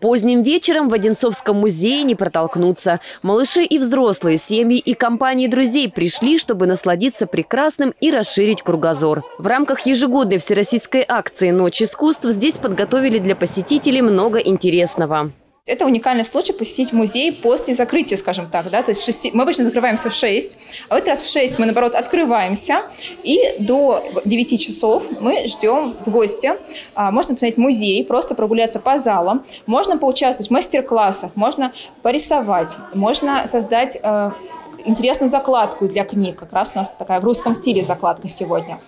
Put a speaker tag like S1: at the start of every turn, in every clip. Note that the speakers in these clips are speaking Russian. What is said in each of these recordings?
S1: Поздним вечером в Одинцовском музее не протолкнуться. Малыши и взрослые, семьи и компании друзей пришли, чтобы насладиться прекрасным и расширить кругозор. В рамках ежегодной всероссийской акции «Ночь искусств» здесь подготовили для посетителей много интересного.
S2: Это уникальный случай посетить музей после закрытия, скажем так. Да? То есть 6, мы обычно закрываемся в 6, а в этот раз в 6 мы, наоборот, открываемся. И до 9 часов мы ждем в гости. А, можно посмотреть музей, просто прогуляться по залам. Можно поучаствовать в мастер-классах, можно порисовать, можно создать э, интересную закладку для книг. Как раз у нас такая в русском стиле закладка сегодня.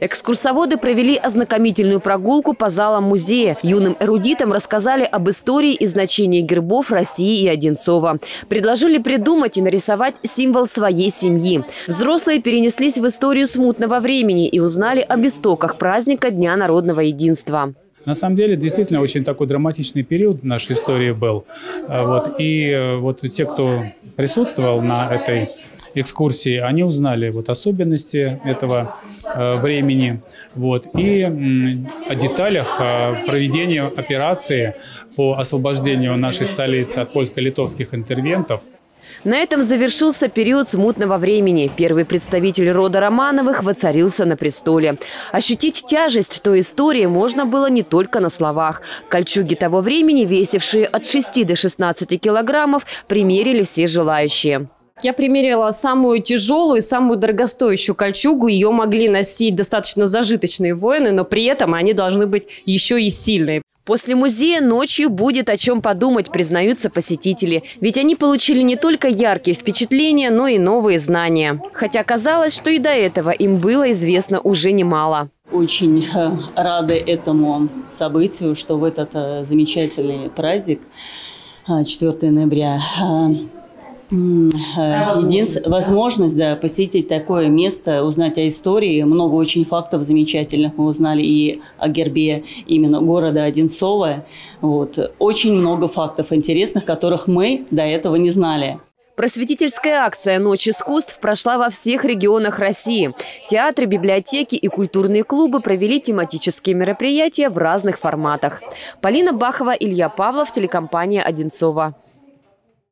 S1: Экскурсоводы провели ознакомительную прогулку по залам музея. Юным эрудитам рассказали об истории и значении гербов России и Одинцова. Предложили придумать и нарисовать символ своей семьи. Взрослые перенеслись в историю смутного времени и узнали об истоках праздника Дня народного единства.
S3: На самом деле, действительно, очень такой драматичный период в нашей истории был. А вот. И э, вот те, кто присутствовал на этой экскурсии, они узнали вот особенности этого э, времени вот, и о деталях э, проведения операции по освобождению нашей столицы от польско-литовских интервентов.
S1: На этом завершился период смутного времени. Первый представитель рода Романовых воцарился на престоле. Ощутить тяжесть той истории можно было не только на словах. Кольчуги того времени, весившие от 6 до 16 килограммов, примерили все желающие.
S4: Я примерила самую тяжелую и самую дорогостоящую кольчугу. Ее могли носить достаточно зажиточные воины, но при этом они должны быть еще и сильные.
S1: После музея ночью будет о чем подумать, признаются посетители. Ведь они получили не только яркие впечатления, но и новые знания. Хотя казалось, что и до этого им было известно уже немало.
S5: Очень э, рады этому событию, что в этот э, замечательный праздник 4 э, ноября Единственная возможность, да, посетить такое место, узнать о истории. Много очень фактов замечательных мы узнали и о гербе именно города Одинцова. Вот. Очень много фактов интересных, которых мы до этого не знали.
S1: Просветительская акция «Ночь искусств» прошла во всех регионах России. Театры, библиотеки и культурные клубы провели тематические мероприятия в разных форматах. Полина Бахова, Илья Павлов, телекомпания «Одинцова».